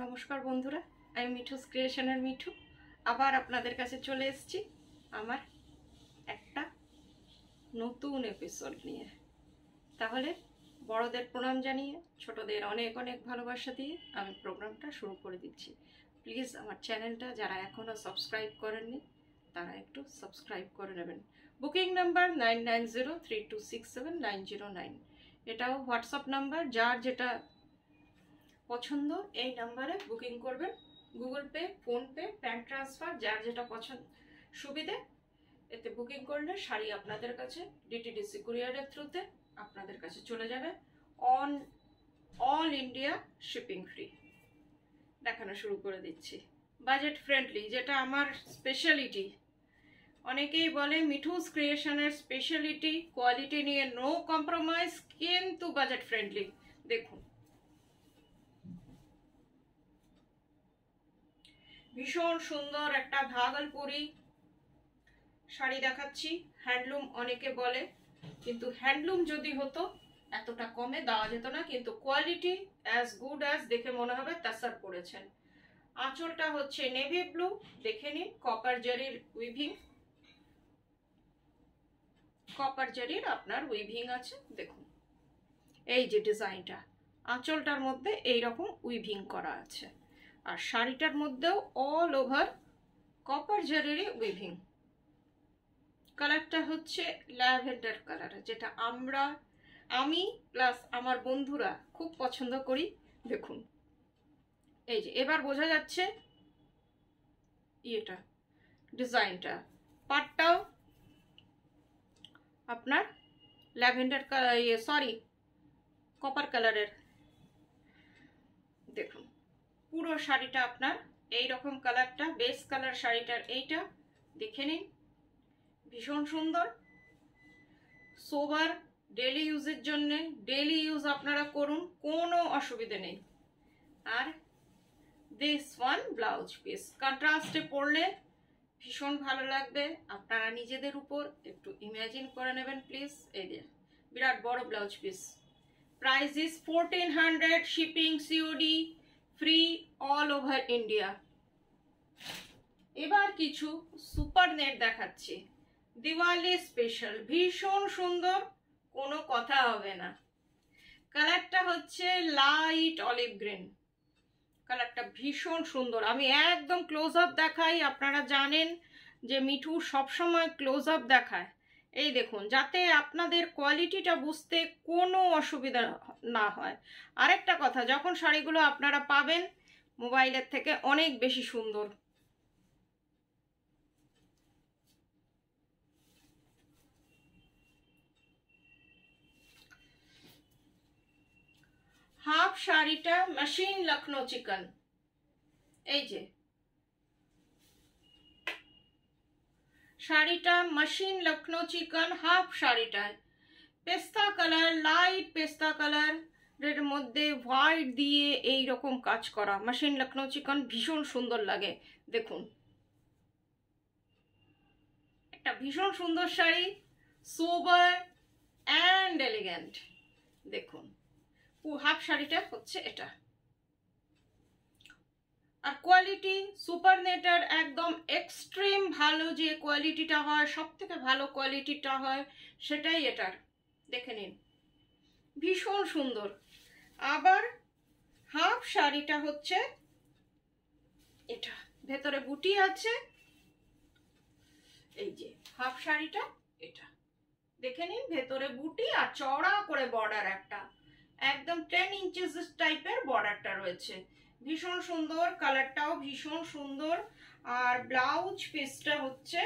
নমস্কার বন্ধুরা, আমি মিঠুস ক্রিয়েশনের মিঠু। আবার আপনাদের কাছে চলে এসেছি আমার একটা নতুন এপিসোড নিয়ে। তাহলে বড়দের প্রণাম জানিয়ে, ছোটদের অনেক অনেক ভালোবাসা দিয়ে আমি প্রোগ্রামটা শুরু করে দিচ্ছি। প্লিজ আমার চ্যানেলটা যারা এখনও সাবস্ক্রাইব করেননি, তারা একটু সাবস্ক্রাইব করে নেবেন। Booking number nine nine zero three two six seven nine zero nine. এটাও হোয়াটসঅ্যাপ নাম্বার, যার যেটা পছন্দ, এই নাম্বারে বুকিং করবেন। Google Pay PhonePe bank transfer যার যেটা পছন্দ, সুবিধে, এতে বুকিং করলে শাড়ি আপনাদের কাছে ডিটিডিসি কুরিয়ারের থ্রুতে আপনাদের কাছে চলে যাবে। On all India shipping free দেখানো শুরু করে দিচ্ছি। বাজেট ফ্রেন্ডলি যেটা আমার স্পেশালিটি অনেকেই বলে মিঠুস ক্রিয়েশনের স্পেশালিটি কোয়ালিটি নিয়ে নো কম্প্রোমাইজ কিন্তু বাজেট ফ্রেন্ডলি দেখুন ভীষণ সুন্দর একটা ভাগলপুরি শাড়ি দেখাচ্ছি। হ্যান্ডলুম অনেকে বলে, কিন্তু হ্যান্ডলুম যদি হতো, এতটা কমে দেওয়া যেত না, কিন্তু কোয়ালিটি অ্যাজ গুড অ্যাজ দেখে মনে হবে তাসার করেছেন আঁচলটা হচ্ছে নেভি ব্লু, দেখে নিন কপার জারির উইভিং কপার জারির আপনার উইভিং আছে, দেখুন। এই যে ডিজাইনটা আঁচলটার মধ্যে এই রকম উইভিং করা আছে। আর শাড়িটার মধ্যেও অল ওভার কপার জারিরই উইভিং কালারটা হচ্ছে ল্যাভেন্ডার কালার যেটা আমরা, আমি প্লাস আমার বন্ধুরা খুব পছন্দ করি। দেখুন, এই যে, এবার বোঝা যাচ্ছে ইয়েটা, ডিজাইনটা। পাটটাও আপনার ল্যাভেন্ডার কালার ইয়ে সরি কপার কালারের পুরো শাড়িটা আপনার এই রকম কালারটা বেস কালার শাড়িটার এইটা দেখে নিন। ভীষণ সুন্দর। সোবার ডেলি ইউজের জন্যে ডেলি ইউজ আপনারা করুন, কোনো অসুবিধে নেই। আর দিস ওয়ান ব্লাউজ পিস কন্ট্রাস্টে পরলে ভীষণ ভালো লাগবে। আপনারা নিজেদের উপর একটু ইমাজিন করে নেবেন প্লিজ এই যে, বিরাট বড় blouse piece price is fourteen hundred shipping COD free all over India এবার কিছু সুপার নেট দেখাচ্ছি। দিওয়ালি স্পেশাল ভীষণ সুন্দর, কোনো কথা হবে না। কালারটা হচ্ছে লাইট অলিভ গ্রিন কালারটা ভীষণ সুন্দর। আমি একদম ক্লোজ আপ দেখাই, আপনারা জানেন যে মিঠু সবসময় ক্লোজ আপ দেখায়। এই দেখুন, যাতে আপনাদের কোয়ালিটিটা বুঝতে কোনো অসুবিধা না হয়। আরেকটা কথা, যখন শাড়িগুলো আপনারা পাবেন, মোবাইলের থেকে অনেক বেশি সুন্দর। হাফ শাড়িটা মেশিন লখনৌ চিকন। এই যে। শাড়িটা মেশিন লখনৌ চিকন হাফ শাড়িটায়। পেস্তা কালার লাইট পেস্তা কালারের মধ্যে হোয়াইট দিয়ে এই রকম কাজ করা। মেশিন লখনৌ চিকন ভীষণ সুন্দর লাগে, দেখুন। একটা ভীষণ সুন্দর শাড়ি সোবার অ্যান্ড এলিগেন্ট দেখুন। হাফ শাড়িটা হচ্ছে এটা। আর কোয়ালিটি সুপার নেটার একদম এক্সট্রিম ভালো যে কোয়ালিটিটা হয় সব থেকে ভালো কোয়ালিটিটা হয়, সেটাই এটার। দেখে নিন। ভীষণ সুন্দর। আবার হাফ শাড়িটা হচ্ছে এটা। ভেতরে বুটি আছে। এই যে, হাফ শাড়িটা এটা। দেখে নিন, ভেতরে বুটি আর চড়া করে বর্ডার একটা। একদম টেন ইঞ্চেস টাইপের বর্ডারটা রয়েছে। ভীষণ সুন্দর কালারটাও ভীষণ সুন্দর। আর ব্লাউজ পিসটা হচ্ছে,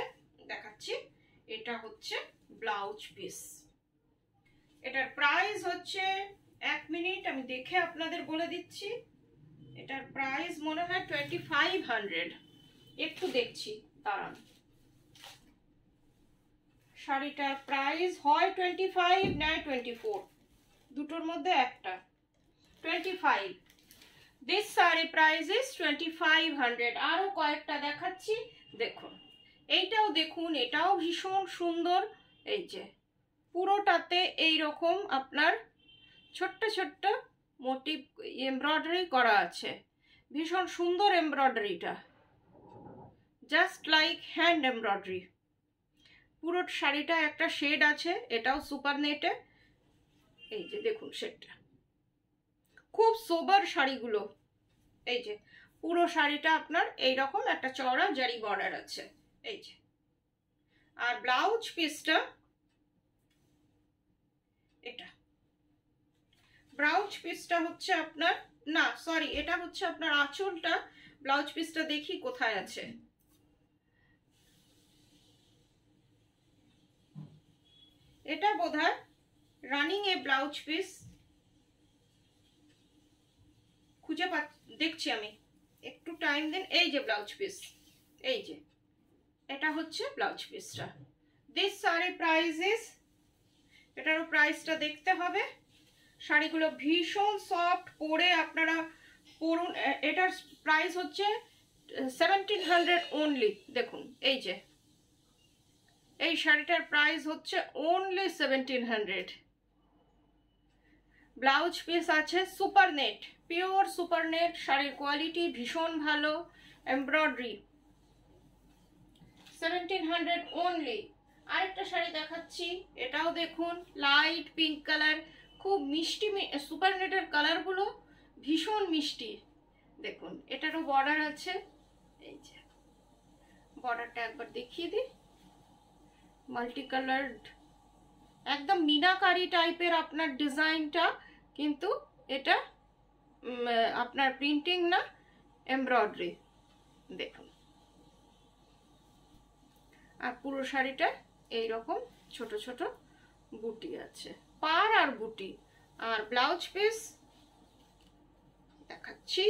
দেখাচ্ছি, এটা হচ্ছে ব্লাউজ পিস এটার প্রাইস হচ্ছে এক মিনিট আমি দেখে আপনাদের বলে দিচ্ছি। এটার প্রাইস মনে হয় টোয়েন্টি ফাইভ হান্ড্রেড একটু দেখছি, দাঁড়ান। শাড়িটার প্রাইস হয় টোয়েন্টি ফাইভ নয় টোয়েন্টি ফোর দুটোর মধ্যে একটা। Twenty five this sari price is twenty five hundred আরও কয়েকটা দেখাচ্ছি, দেখুন। এইটাও দেখুন, এটাও ভীষণ সুন্দর। এই যে পুরোটাতে এই রকম আপনার ছোট্ট ছোট্ট মোটিভ এমব্রয়ডারি করা আছে। ভীষণ সুন্দর এমব্রয়ডারিটা। Just like hand embroidery. পুরো শাড়িটা একটা শেড আছে, এটাও সুপার নেটে। এই যে দেখুন শেডটা। খুব সোবার শাড়িগুলো। এই যে, পুরো শাড়িটা আপনার এই রকম একটা চওড়া জারি বর্ডার আছে। এই যে। আর ব্লাউজ পিসটা এটা। ব্লাউজ পিসটা হচ্ছে আপনার, না সরি এটা হচ্ছে আপনার আঁচলটা। ব্লাউজ পিসটা দেখি কোথায় আছে। এটা বোধহয় রানিং এ ব্লাউজ পিস। খুঁজে পা, দেখছি আমি। একটু টাইম দিন। এই যে ব্লাউজ পিস। এই যে। এটা হচ্ছে ব্লাউজ পিসটা। দিস শাড়ি প্রাইস ইস এটারও প্রাইসটা দেখতে হবে। শাড়িগুলো ভীষণ সফট পরে আপনারা পরুন এটার প্রাইস হচ্ছে সেভেন্টিন হান্ড্রেড অনলি দেখুন, এই যে। এই শাড়িটার প্রাইস হচ্ছে only seventeen hundred blouse piece আছে super net pure super net শাড়ির কোয়ালিটি ভীষণ ভালো এমব্রয়ডারি সেভেন্টিন হান্ড্রেড অনলি আরেকটা শাড়ি দেখাচ্ছি, এটাও দেখুন লাইট পিঙ্ক কালার খুব মিষ্টি সুপার নেটের কালারগুলো ভীষণ মিষ্টি। দেখুন, এটারও বর্ডার আছে। এই যে বর্ডারটা একবার দেখিয়ে দিই। মাল্টি কালার্ড একদম মিনাকারি টাইপের আপনার ডিজাইনটা, কিন্তু এটা আপনার প্রিন্টিং না এমব্রয়ডারি দেখুন। আর পুরো শাড়িটা এইরকম ছোট ছোট বুটি আছে। পার আর বুটি আর ব্লাউজ পিস দেখাচ্ছি।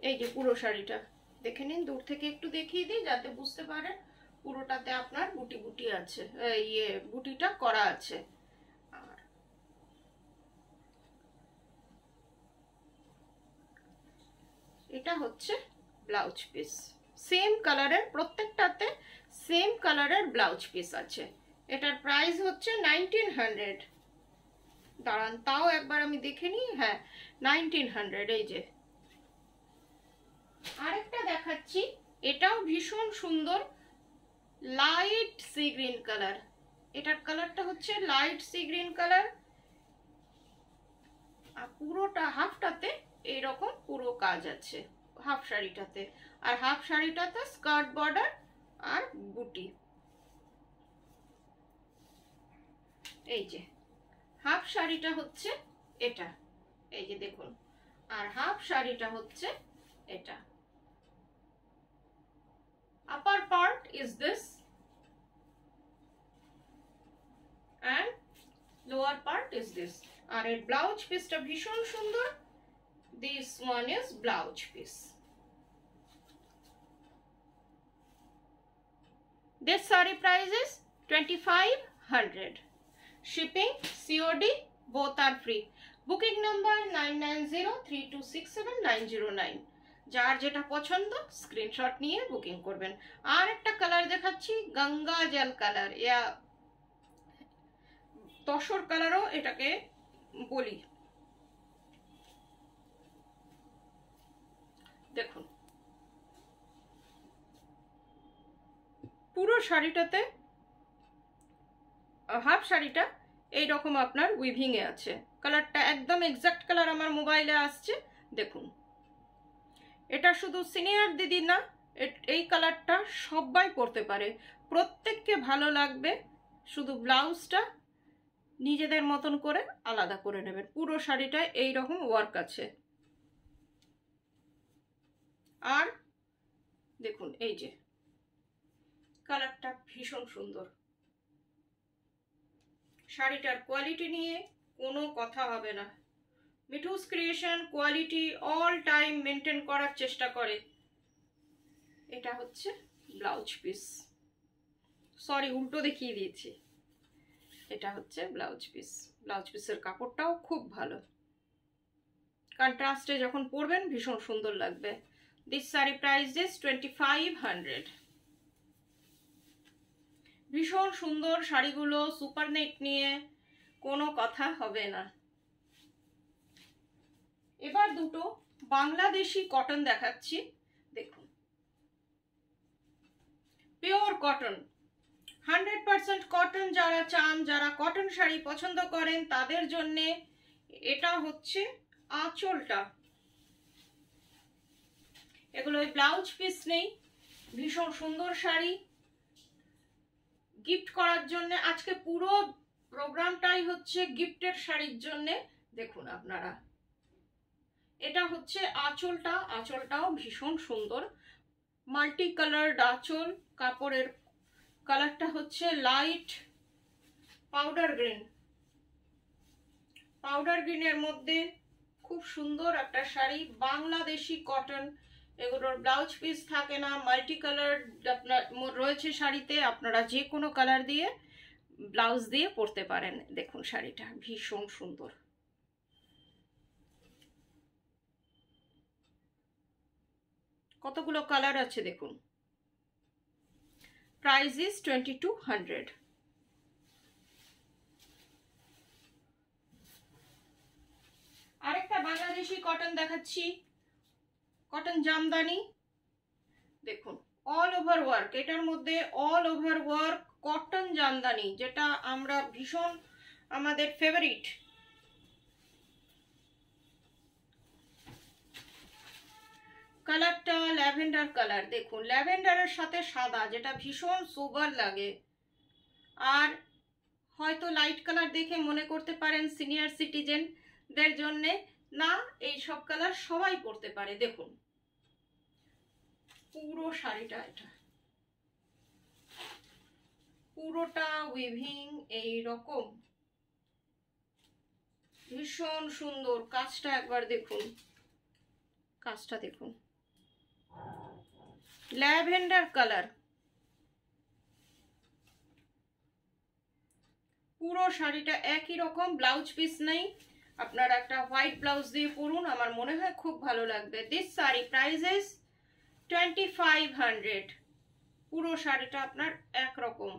এই যে পুরো শাড়িটা। দেখে নিন, দূর থেকে একটু দেখিয়ে দিই যাতে বুঝতে পারেন পুরোটাতে আপনার বুটি বুটি আছে ইয়ে বুটিটা করা আছে। আর এটা হচ্ছে ব্লাউজ পিস। সেম কালারের প্রত্যেকটাতে সেম কালারের ব্লাউজ পিস আছে। এটার প্রাইস হচ্ছে নাইনটিন হান্ড্রেড দাঁড়ান, তাও একবার আমি দেখে নিই। হ্যাঁ নাইনটিন হান্ড্রেড এই যে। আরেকটা দেখাচ্ছি, এটাও ভীষণ সুন্দর লাইট সি গ্রিন কালার এটার কালারটা হচ্ছে লাইট সি গ্রিন কালার আর পুরোটা হাফটাতে এইরকম পুরো কাজ আছে। হাফ শাড়িটাতে। আর হাফ শাড়িটাতে স্কার্ট বর্ডার আর বুটি। এই যে, হাফ শাড়িটা হচ্ছে এটা। এই যে দেখুন, আর হাফ শাড়িটা হচ্ছে এটা। Upper part is this and lower part this আর এর ব্লাউজ পিসটা ভীষণ সুন্দর। This one is blouse piece this saree price is 2500 shipping COD both are free booking number 9903267909 যার যেটা পছন্দ স্ক্রিনশট নিয়ে বুকিং করবেন আর একটা কালার দেখাচ্ছি গঙ্গা জল কালার ইয়া তসর কালারও এটাকে বলি দেখুন। পুরো শাড়িটাতে হাফ শাড়িটা এই রকম আপনার উইভিং এ আছে। কালারটা একদম এক্সাক্ট কালার আমার মোবাইলে আসছে, দেখুন। এটা শুধু সিনিয়র দিদি না এই কালারটা সবাই পরতে পারে। প্রত্যেককে ভালো লাগবে, শুধু ব্লাউজটা নিজেদের মতন করে আলাদা করে নেবেন। পুরো শাড়িটায় এই রকম ওয়ার্ক আছে। আর দেখুন, এই যে, কালারটা ভীষণ সুন্দর। শাড়িটার কোয়ালিটি নিয়ে কোনো কথা হবে না। Mithus Creation quality all time maintain করার চেষ্টা করে। এটা হচ্ছে ব্লাউজ পিস সরি উল্টো দেখিয়ে দিয়েছি। এটা হচ্ছে ব্লাউজ পিস ব্লাউজ পিসের কাপড়টাও খুব ভালো। কন্ট্রাস্টে যখন পরবেন, ভীষণ সুন্দর লাগবে। Price is twenty five hundred ভীষণ সুন্দর শাড়িগুলো সুপার নেট নিয়ে কোনো কথা হবে না। এবার দুটো বাংলাদেশি কটন দেখাচ্ছি। দেখুন। Pure cotton hundred percent cotton যারা চান, যারা কটন শাড়ি পছন্দ করেন, তাদের জন্যে এটা হচ্ছে আঁচলটা। এগুলো ব্লাউজ পিস নেই। ভীষণ সুন্দর শাড়ি। গিফট করার জন্য, আজকে পুরো প্রোগ্রামটাই হচ্ছে গিফটের শাড়ির জন্য। দেখুন আপনারা। এটা হচ্ছে আঁচলটা। আঁচলটাও ভীষণ সুন্দর। মাল্টি কালার আঁচল। কাপড়ের কালারটা হচ্ছে লাইট পাউডার গ্রিন পাউডার গ্রিনের মধ্যে খুব সুন্দর একটা শাড়ি। বাংলাদেশি কটন এগুলোর ব্লাউজ পিস থাকে না মাল্টি কালার আপনার রয়েছে শাড়িতে, আপনারা যে কোনো কালার দিয়ে ব্লাউজ দিয়ে পরতে পারেন। দেখুন শাড়িটা, ভীষণ সুন্দর। কতগুলো কালার আছে দেখুন। Price is twenty two hundred আরেকটা বাংলাদেশি কটন দেখাচ্ছি। কটন জামদানি। দেখুন অল ওভার ওয়ার্ক এটার মধ্যে all over work cotton jamdani, যেটা আমরা ভীষণ আমাদের ফেভারিট কালারটা ল্যাভেন্ডার কালার, দেখুন, ল্যাভেন্ডারের সাথে সাদা, যেটা ভীষণ সোবার লাগে। আর হয়তো লাইট কালার দেখে মনে করতে পারেন সিনিয়র সিটিজেনদের জন্যে না, এই সব কালার সবাই পরতে পারে, দেখুন। পুরো শাড়িটা এটা। পুরোটা উইভিং এই রকম ভীষণ সুন্দর, কাজটা একবার দেখুন। কাজটা দেখুন। ল্যাভেন্ডার কালার পুরো শাড়িটা একই রকম ব্লাউজ পিস নেই। আপনারা একটা হোয়াইট ব্লাউজ দিয়ে পরুন, আমার মনে হয় খুব ভালো লাগবে। This sari price is twenty five hundred পুরো শাড়িটা আপনার একরকম।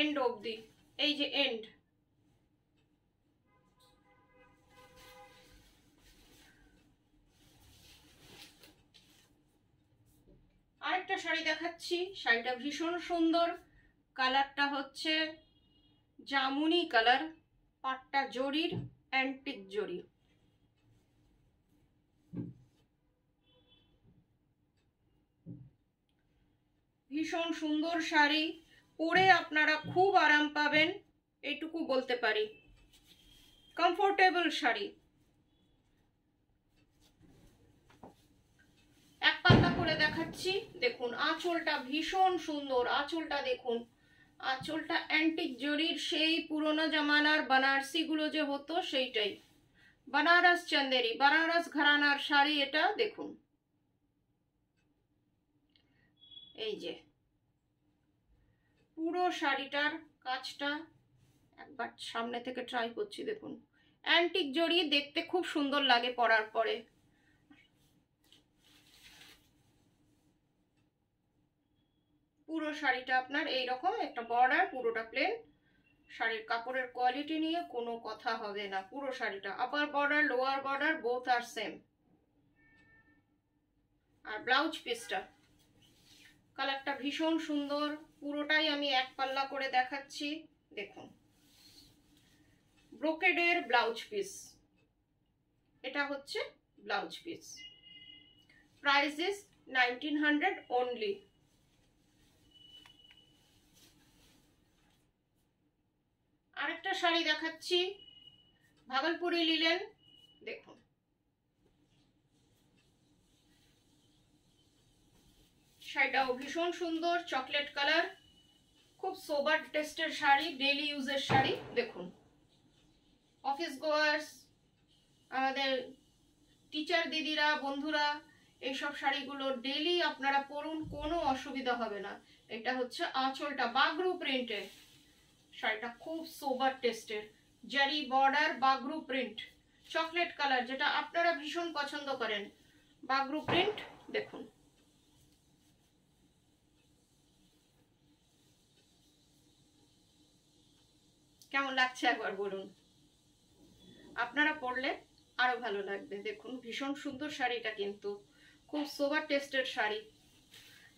এন্ড অবধি। এই যে এন্ড আরেকটা শাড়ি দেখাচ্ছি। শাড়িটা ভীষণ সুন্দর। কালারটা হচ্ছে জামুনি কালার, পাট্টা জরির, অ্যান্টিক জরি। ভীষণ সুন্দর শাড়ি, পরে আপনারা খুব আরাম পাবেন, এটুকু বলতে পারি। কমফোর্টেবল শাড়ি। এক পাল্লা করে দেখাচ্ছি, দেখুন, আঁচলটা ভীষণ সুন্দর, আঁচলটা দেখুন। আঁচলটা অ্যান্টিক জরির সেই পুরোনো জামানার বানারসিগুলো যে হতো সেইটাই। বানারস চন্দেরি, বানারস ঘরানার শাড়ি এটা, দেখুন। এই যে। পুরো শাড়িটার কাজটা একবার সামনে থেকে ট্রাই করছি, দেখুন। অ্যান্টিক জড়ি দেখতে খুব সুন্দর লাগে পরার পরে। পুরো শাড়িটা আপনার এই রকম একটা বর্ডার পুরোটা প্লেন শাড়ির কাপড়ের কোয়ালিটি নিয়ে কোনো কথা হবে না, পুরো শাড়িটা। Upper border lower border both আর সেম আর ব্লাউজ পিসটা কালারটা ভীষণ সুন্দর, পুরোটাই আমি এক পাল্লা করে দেখাচ্ছি। দেখুন। ব্রোকেডের ব্লাউজ পিস এটা হচ্ছে blouse piece price is nineteen hundred only আরেকটা শাড়ি দেখাচ্ছি। ভাগলপুরি লিলেন। দেখুন। শাড়িটাও ভীষণ সুন্দর, চকলেট কালার। খুব সোবার টেস্টের শাড়ি ডেলি ইউজের শাড়ি। দেখুন। অফিস গোয়ার্স, আমাদের টিচার দিদিরা, বন্ধুরা, এইসব শাড়িগুলো ডেলি আপনারা পরুন, কোনো অসুবিধা হবে না। এটা হচ্ছে আঁচলটা বাগরু প্রিন্টের। শাড়িটা খুব সোবার টেস্টের zari border Bagru print chocolate colour যেটা আপনারা ভীষণ পছন্দ করেন। বাগরু প্রিন্ট দেখুন। কেমন লাগছে একবার বলুন? আপনারা পরলে আরও ভালো লাগবে, দেখুন, ভীষণ সুন্দর শাড়িটা কিন্তু। খুব সোবার টেস্টের শাড়ি।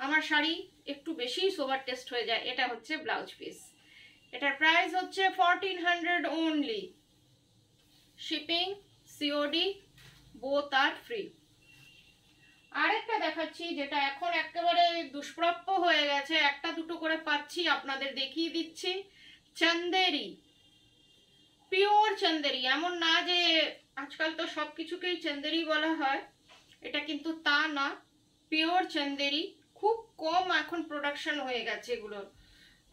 আমার শাড়ি একটু বেশি সোবার টেস্ট হয়ে যায়, এটা হচ্ছে ব্লাউজ পিস এটার প্রাইস হচ্ছে fourteen hundred only shipping COD both আর ফ্রি আরেকটা দেখাচ্ছি যেটা এখন একেবারে দুষ্প্রাপ্য হয়ে গেছে। একটা দুটো করে পাচ্ছি, আপনাদের দেখিয়ে দিচ্ছি। চন্দেরি, পিওর চন্দেরি। এমন না যে আজকাল তো সব কিছুকেই চন্দেরি বলা হয়। এটা কিন্তু তা না। পিওর চন্দেরি খুব কম এখন প্রোডাকশন হয়ে গেছে এগুলোর।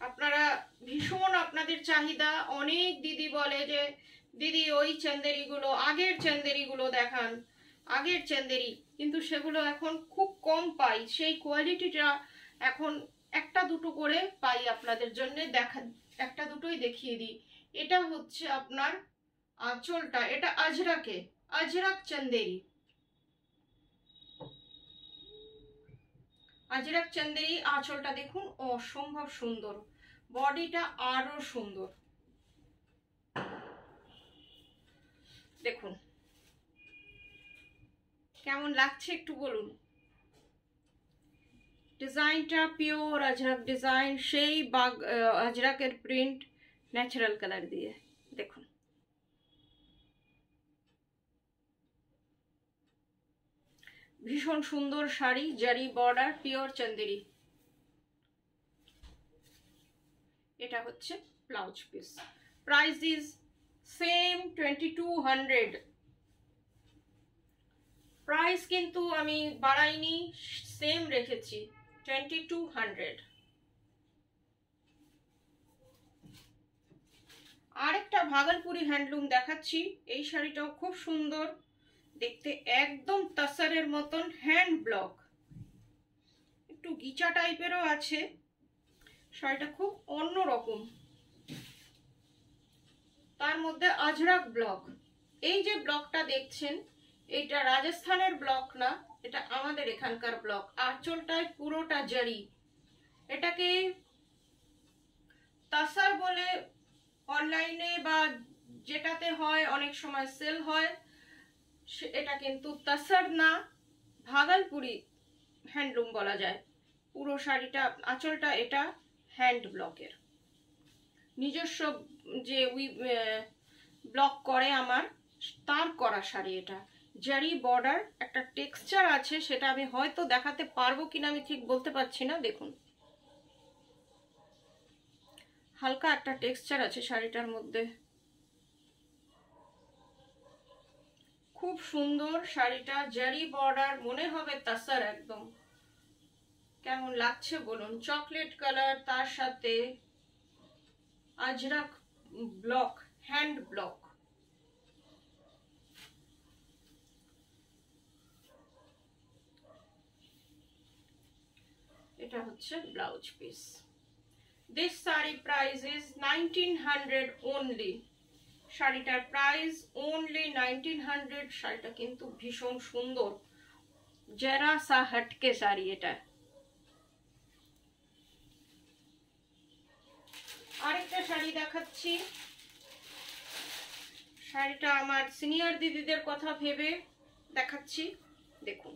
আপনারা ভীষণ আপনাদের চাহিদা। অনেক দিদি বলে যে, দিদি, ওই চন্দেরিগুলো, আগের চন্দেরিগুলো দেখান, আগের চন্দেরি। কিন্তু সেগুলো এখন খুব কম পাই। সেই কোয়ালিটিটা এখন একটা দুটো করে পাই আপনাদের জন্য দেখা, একটা দুটোই দেখিয়ে দিই। এটা হচ্ছে আপনার আঁচলটা, এটা আজরাকে, আজরাক চন্দেরি। আজরাক চন্দেরি আঁচলটা দেখুন, অসম্ভব সুন্দর। বডিটা আরও সুন্দর। দেখুন। কেমন লাগছে একটু বলুন? ডিজাইনটা পিওর আজরাক ডিজাইন, সেই বাগ আজরাকের প্রিন্ট ন্যাচারাল কালার দিয়ে দেখুন ভীষণ সুন্দর শাড়ি, জারি বর্ডার পিওর চন্দেরি এটা হচ্ছে blouse piece price is same twenty two hundred price কিন্তু আমি বাড়াইনি সেম রেখেছি টোয়েন্টি টু হান্ড্রেড আরেকটা ভাগলপুরি হ্যান্ডলুম দেখাচ্ছি, এই শাড়িটাও খুব সুন্দর। দেখতে একদম তাসারের মতন হ্যান্ড ব্লক একটু গিচা টাইপেরও আছে। শাড়িটা খুব অন্য রকম। তার মধ্যে আজরাক ব্লক এই যে ব্লকটা দেখছেন, এটা রাজস্থানের ব্লক না, এটা আমাদের এখানকার ব্লক আঁচলটায় পুরোটা জারি। এটাকে তাসার বলে অনলাইনে বা যেটাতে হয়, অনেক সময় সেল হয়। এটা কিন্তু তাসার না ভাগলপুরি হ্যান্ডলুম বলা যায়। পুরো শাড়িটা, আঁচলটা এটা হ্যান্ড ব্লকের। নিজস্ব যে উই ব্লক করে আমার, তার করা শাড়ি এটা। জারি বর্ডার, একটা টেক্সচার আছে, সেটা আমি হয়তো দেখাতে পারব কিনা আমি ঠিক বলতে পারছি না, দেখুন। হালকা একটা টেক্সচার আছে শাড়িটার মধ্যে। খুব সুন্দর শাড়িটা, জারি বর্ডার, মনে হবে তাসার একদম। কেমন লাগছে বলুন? চকলেট কালার, তার সাথে আজরাক ব্লক, হ্যান্ড ব্লক। এটা হচ্ছে blouse piece. This sari price is nineteen hundred only শাড়িটার প্রাইস ওনলি নাইনটিন হান্ড্রেড শাড়িটা কিন্তু ভীষণ সুন্দর। জেরা সা হটকে শাড়ি এটা। আরেকটা শাড়ি দেখাচ্ছি। শাড়িটা আমার সিনিয়র দিদিদের কথা ভেবে দেখাচ্ছি। দেখুন।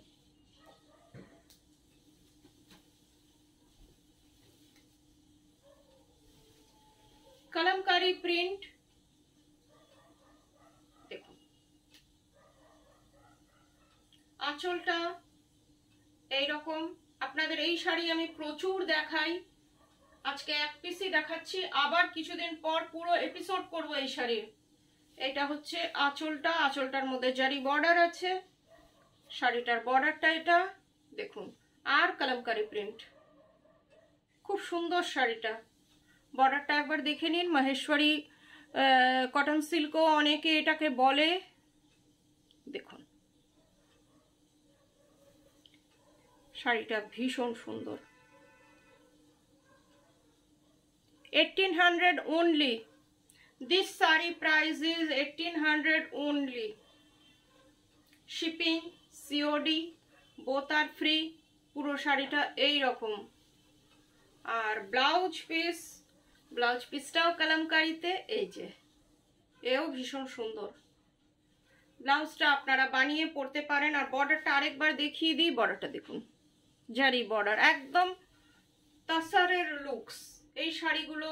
কলমকারি প্রিন্ট দেখুন আঁচলটা এইরকম। আপনাদের এই শাড়ি আমি প্রচুর দেখাই। আজকে এক পিসই দেখাচ্ছি। আবার কিছুদিন পর পুরো এপিসোড করব এই শাড়ির। এটা হচ্ছে আঁচলটা। আঁচলটার মধ্যে জারি বর্ডার আছে। শাড়িটার বর্ডারটা এটা। দেখুন, আর কলমকারি প্রিন্ট খুব সুন্দর শাড়িটা। বর্ডারটা একবার দেখে নিন। মহেশ্বরী কটন সিল্কও অনেকে এটাকে বলে। দেখুন শাড়িটা ভীষণ সুন্দর। Eighteen hundred only this sari price is eighteen hundred only shipping COD both R free পুরো শাড়িটা এই রকম। আর ব্লাউজ পিস ব্লাউজ পিসটাও কালামকারিতে এই যে, এও ভীষণ সুন্দর। ব্লাউজটা আপনারা বানিয়ে পরতে পারেন। আর বর্ডারটা আরেকবার দেখিয়ে দিই বর্ডারটা দেখুন। জারি বর্ডার একদম তাসারের লুকস এই শাড়িগুলো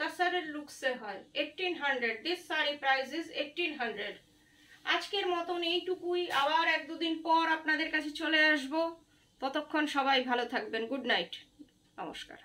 তাসারের লুকসে হয় eighteen hundred this sari price is eighteen hundred আজকের মতন এইটুকুই, আবার এক দুদিন পর আপনাদের কাছে চলে আসব। ততক্ষণ সবাই ভালো থাকবেন গুড নাইট নমস্কার।